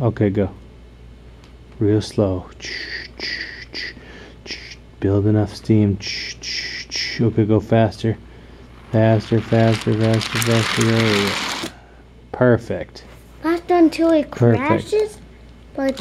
Okay, go. Real slow. Build enough steam. Okay, go faster. Faster, faster, faster, faster. Perfect. Faster until it Perfect. crashes, but